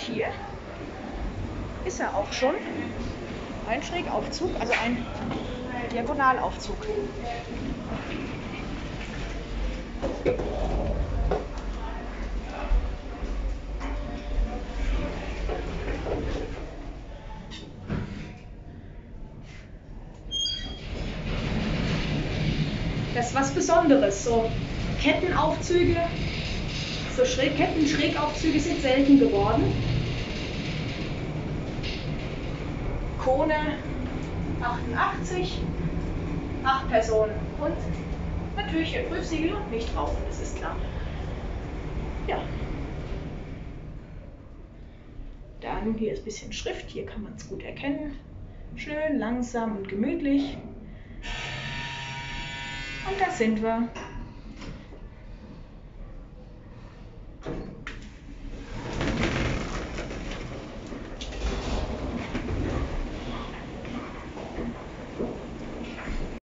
hier ist er auch schon. Ein Schrägaufzug, also ein Diagonalaufzug. Das ist was Besonderes. So Kettenaufzüge, so Schräg Kettenschrägaufzüge sind selten geworden. Kone 88, 8 Personen und natürlich ein Prüfsiegel und nicht rauchen, das ist klar. Ja. Dann hier ist ein bisschen Schrift, hier kann man es gut erkennen. Schön, langsam und gemütlich. Und da sind wir.